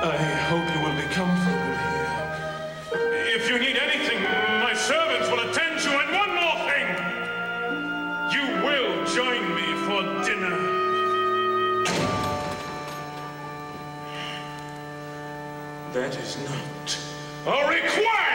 I hope you will be comfortable here. If you need anything, my servants will attend you. And one more thing. You will join me for dinner. That is not a request!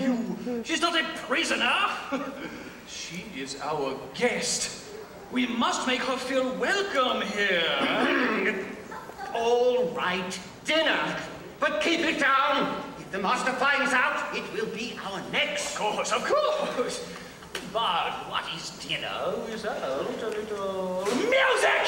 you. She's not a prisoner. she is our guest. We must make her feel welcome here. All right, dinner. But keep it down. If the master finds out, it will be our next. Of course, of course. But what is dinner without a little music?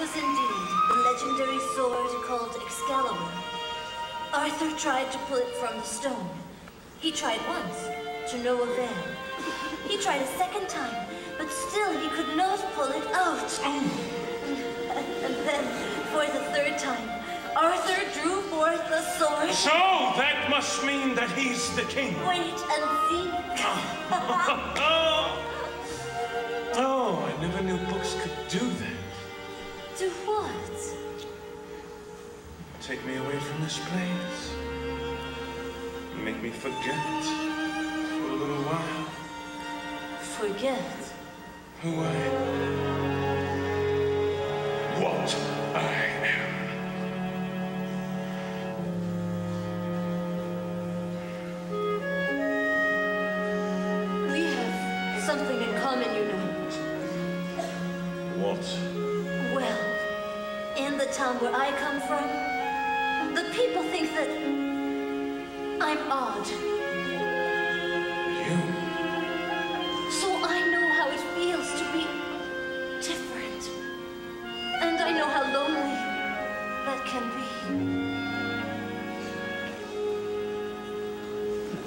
was indeed the legendary sword called Excalibur. Arthur tried to pull it from the stone. He tried once, to no avail. He tried a second time, but still he could not pull it out. and then, for the third time, Arthur drew forth the sword. So that must mean that he's the king. Wait and see. oh, I never knew books could do that. Do what? Take me away from this place. Make me forget for a little while. Forget? Who I... What I am. town where I come from, the people think that I'm odd. You? So I know how it feels to be different. And I know how lonely that can be.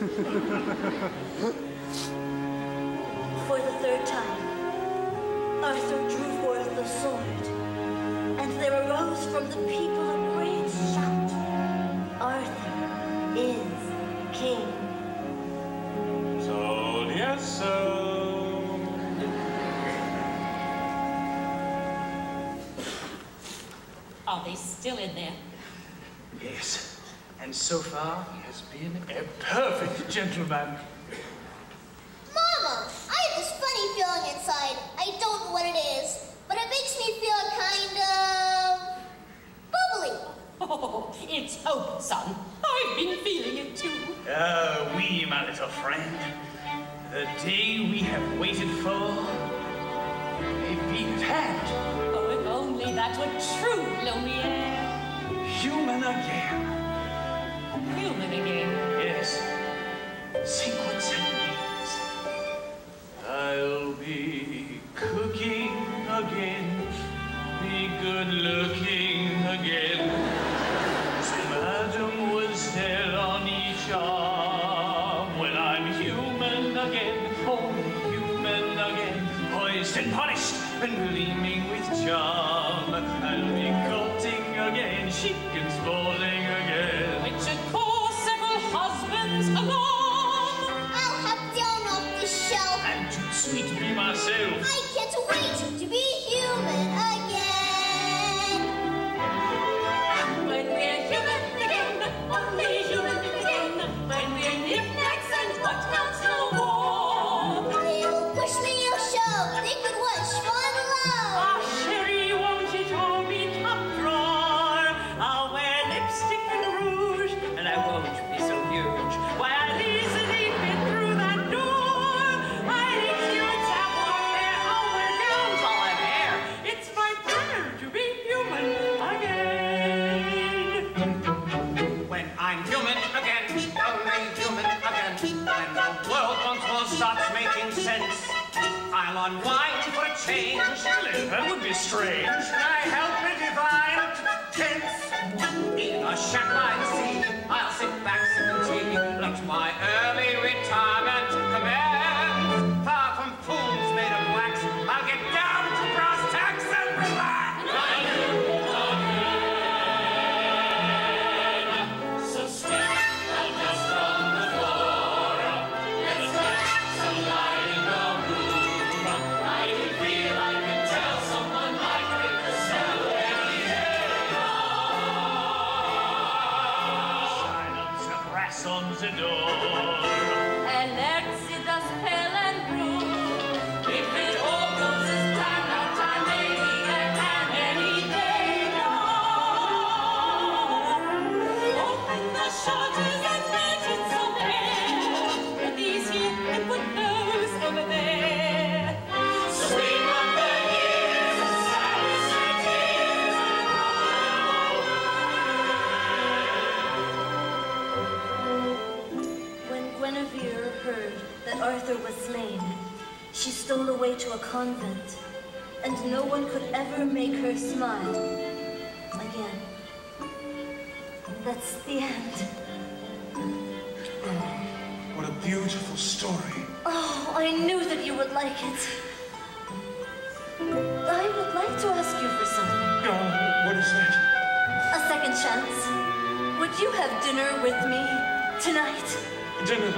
For the third time, Arthur drew forth the sword there arose from the people a great shout Arthur is king. Sold yes, so. Are they still in there? Yes. And so far, he has been a perfect gentleman. 心更 convent, and no one could ever make her smile again. That's the end. Oh, what a beautiful story. Oh, I knew that you would like it. I would like to ask you for something. No, what is that? A second chance. Would you have dinner with me tonight? Dinner?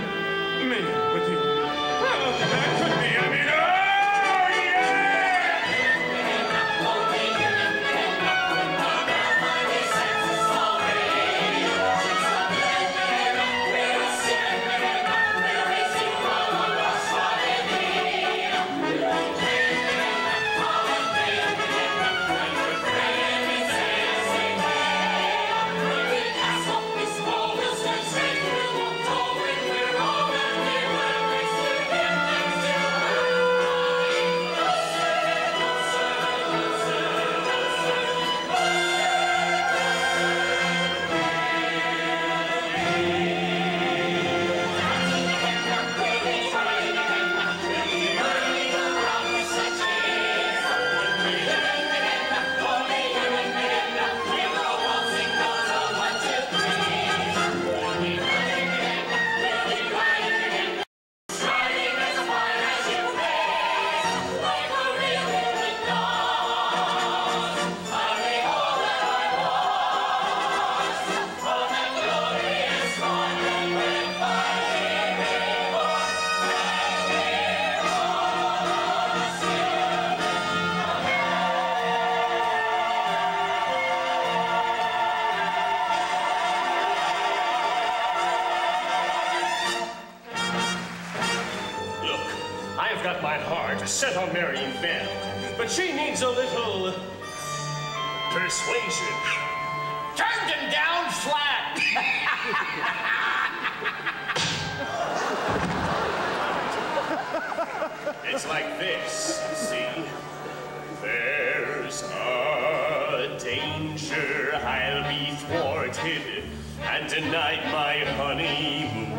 Me with you? Marrying Belle, but she needs a little persuasion. Turned him down flat. It's like this, see? There's a danger I'll be thwarted and denied my honeymoon.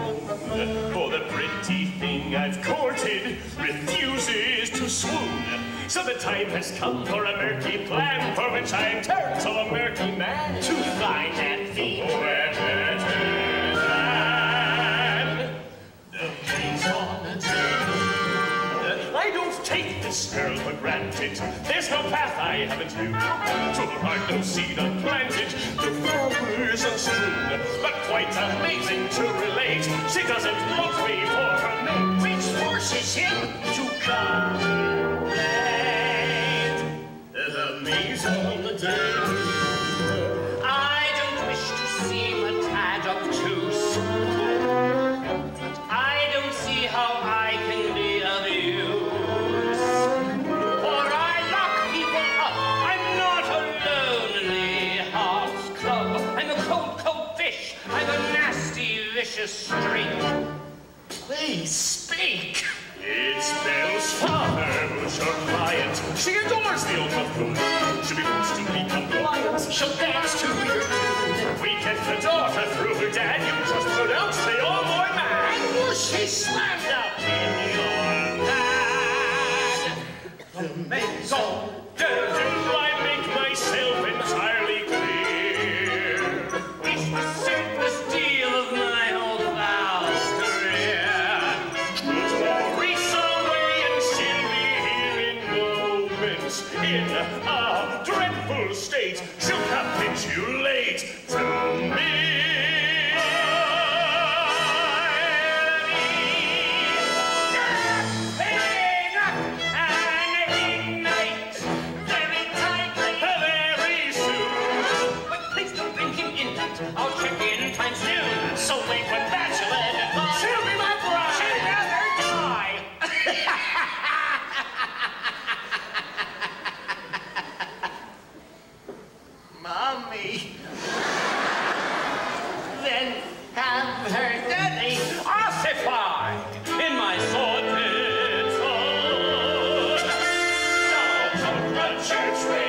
For the pretty I've courted refuses to swoon. So the time has come for a murky plan for which I'm turned to a murky man to find that thief. Where better than the maison I don't take this girl for granted. There's no path I haven't used. To her heart, no seed unplanted. The flowers unstrewn, but quite amazing to relate. She doesn't look me for forces him to come late. The maison de I don't wish to seem a tad obtuse. I don't see how I can be of use. For I lock people up. I'm not a lonely hearts club. I'm a cold, cold fish. I'm a nasty, vicious streak. Please speak. It's Belle's father who's your client. She adores the old buffoon. She belongs to be compliant. She'll dance to your tune. We get the daughter through her dad. You just pronounce the old boy mad. And will she slammed up in your pad? The maison de church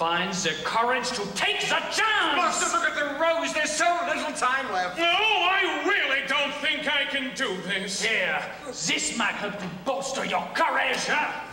finds the courage to take the chance. Must look at the rose. There's so little time left. No, I really don't think I can do this. Here, this might help to bolster your courage. Huh?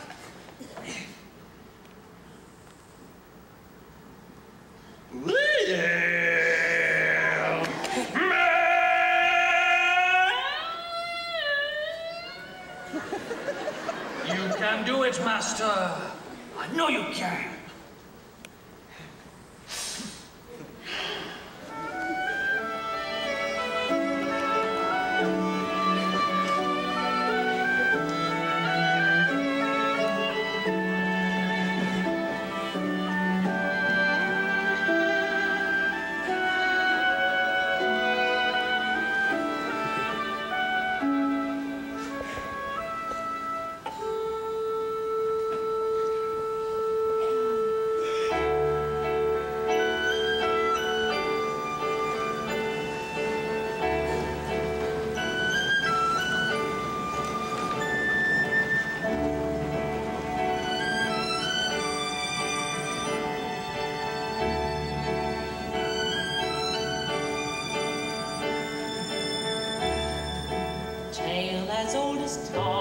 this time.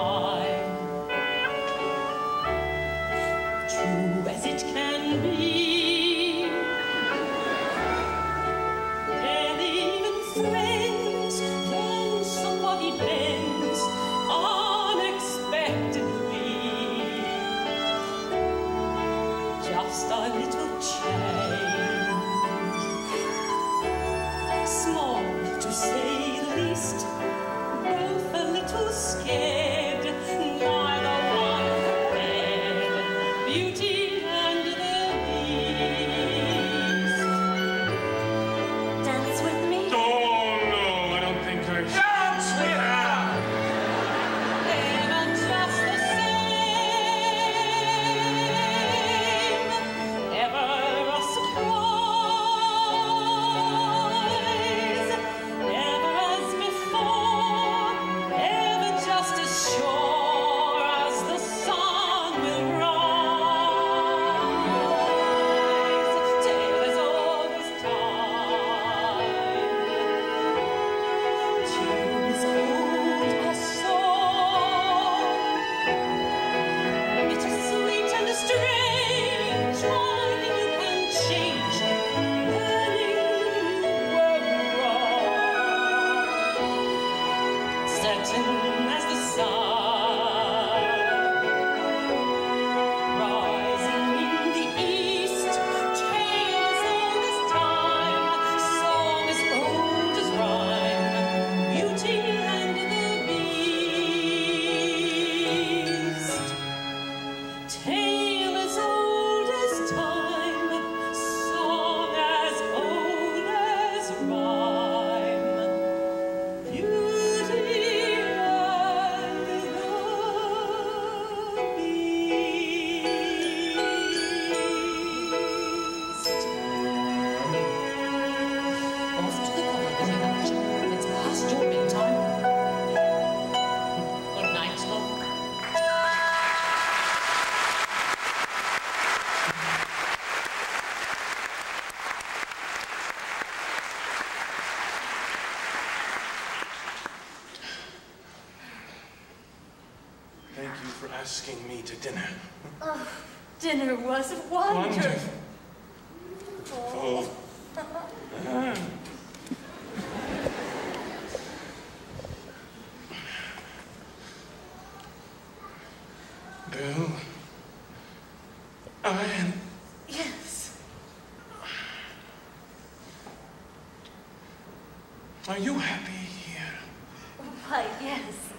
Are you happy here? Why, yes.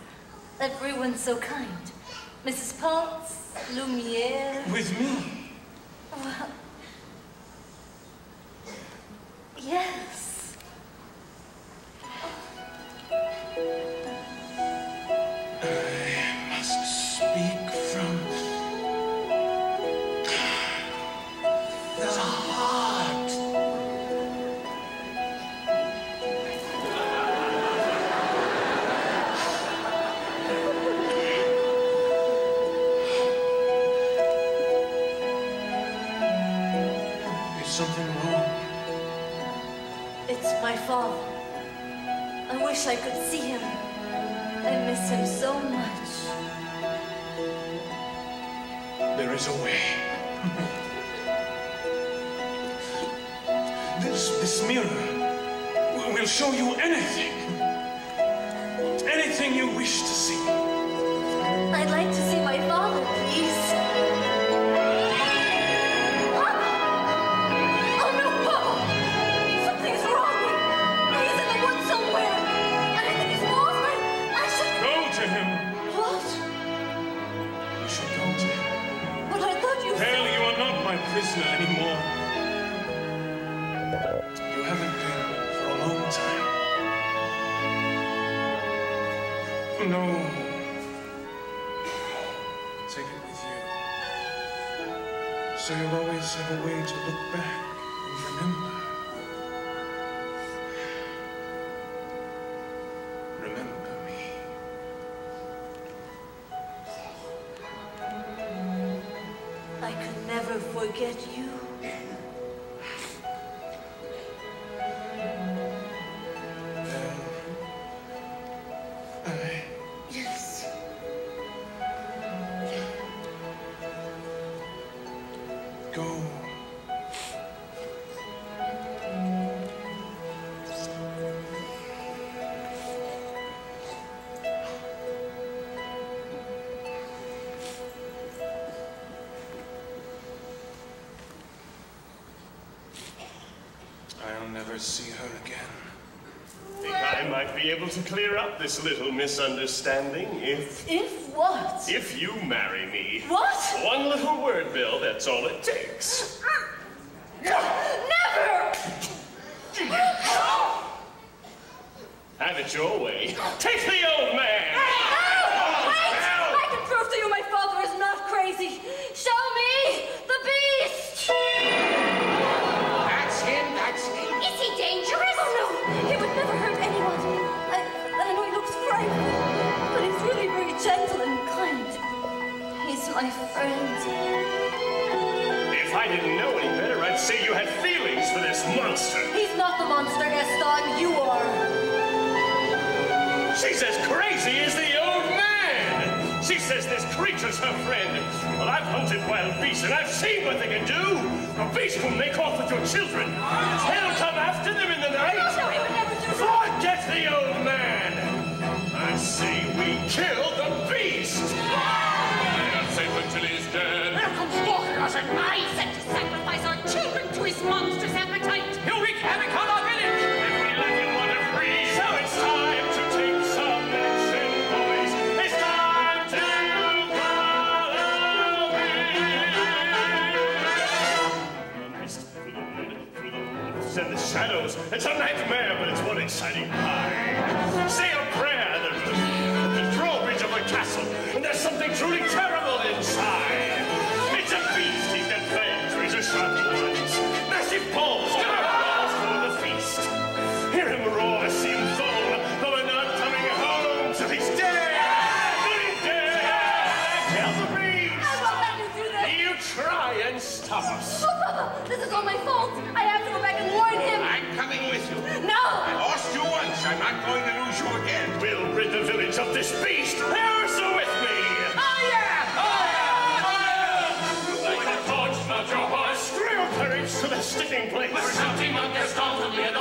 Everyone's so kind. Mrs. Potts, Lumiere. With me? My father. I wish I could see him. I miss him so much. There is a way. this, this mirror will- will show you anything. Anything you wish to see. I'd like to see my father, please. No. Take it with you. So you'll always have a way to look back and remember. Remember me. I could never forget you. This little misunderstanding if If what? if you marry me. What? One little word, Belle, that's all it takes. Never! Have it your way. Take the She's as crazy as the old man. She says this creature's her friend. Well, I've hunted wild beasts and I've seen what they can do. A beast will make off with your children. He'll come after them in the night. No, he would never do that. Forget the old man. I say we kill the beast. Not safe until he's dead. Here comes Walker. I said to sacrifice our children to his monstrous appetite. He'll wreak havoc on our shadows. It's a nightmare, but it's one exciting ride. Say a prayer at the, the drawbridge of a castle, and there's something truly terrible inside. It's a beast. He's got fangs, razor sharp ones, massive paws, gargoyles for the feast. Hear him roar, see him foam, but we're not coming home till he's dead. Till he's dead. Kill the beast. I won't let you do this. You try and stop us. Oh, Papa, this is all my fault. I have to go back and warn him. I'm coming with you. No! I lost you once. I'm not going to lose you again. We'll rid the village of this beast. Who's with me? Oh, oh, like a torch, not your horse. Real courage to the sticking place. We're shouting on their storm to lead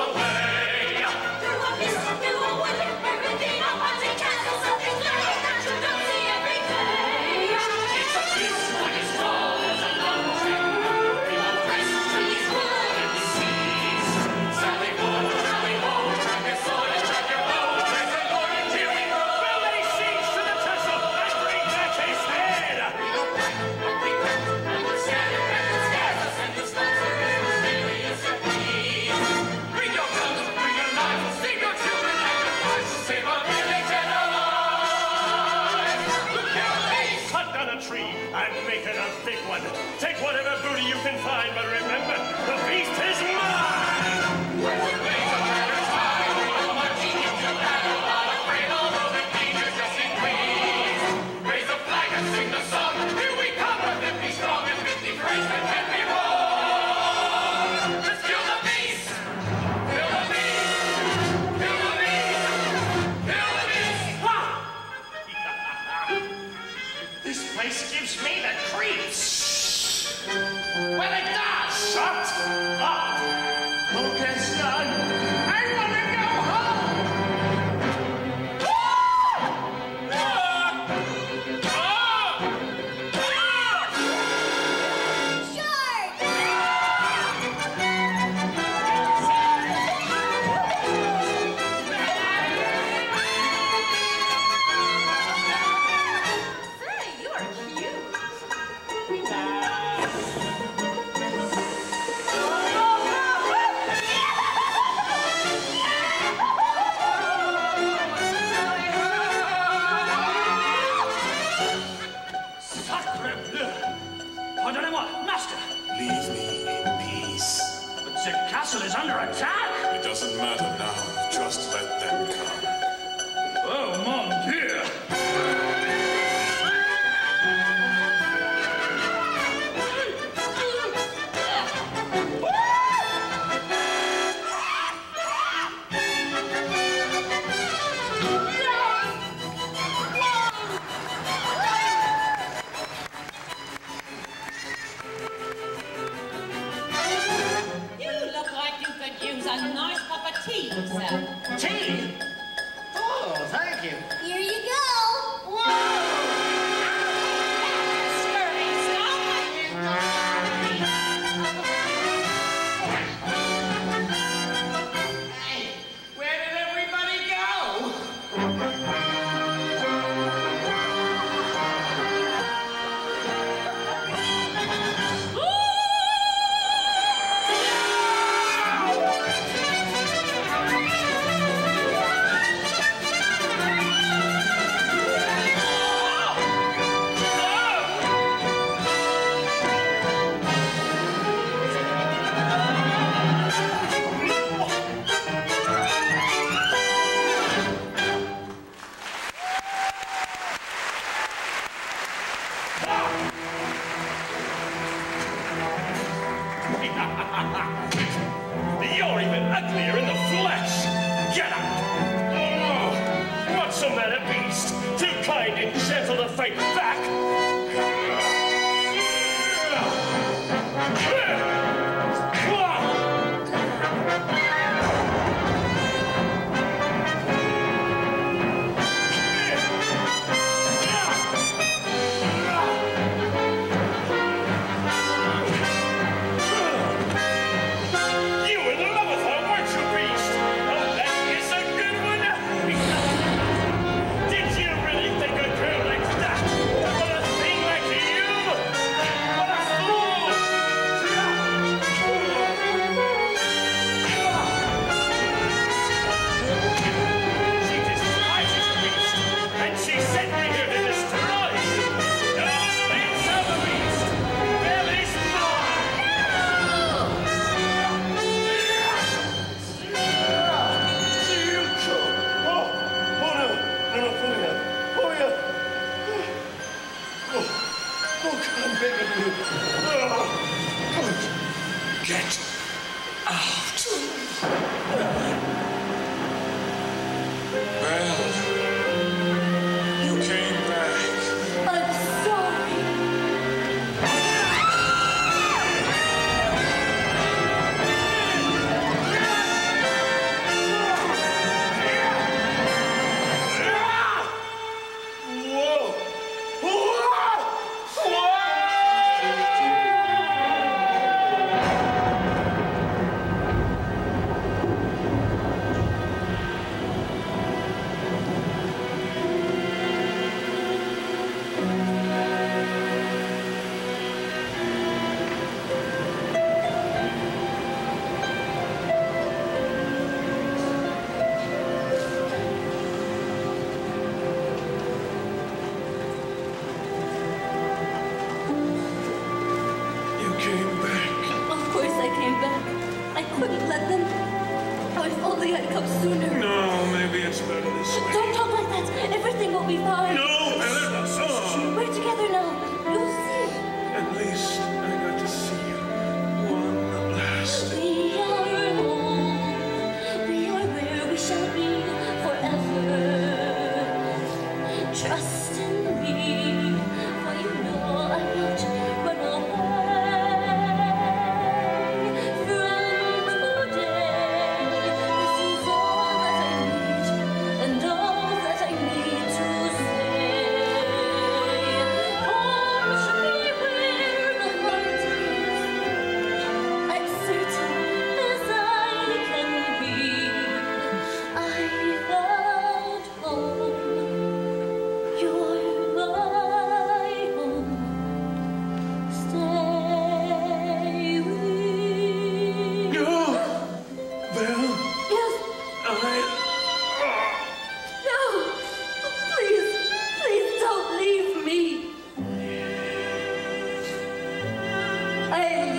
I'd come sooner.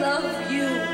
love you.